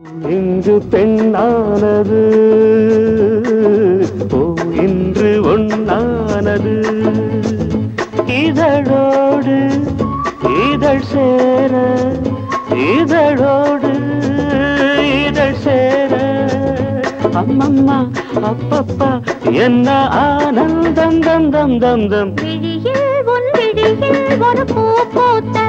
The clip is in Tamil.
இன்று பெண்ணானது. ஓ இன்று ஒன்னானது இதழோடு இதழ் சேர இதழோடு இதழ் சேர. அம்மம்மா அப்பப்பா என்ன ஆனந்தம் தம் தம் தம் தம் விழியில் உன் விழியில் ஒரு பூ பூத்ததோ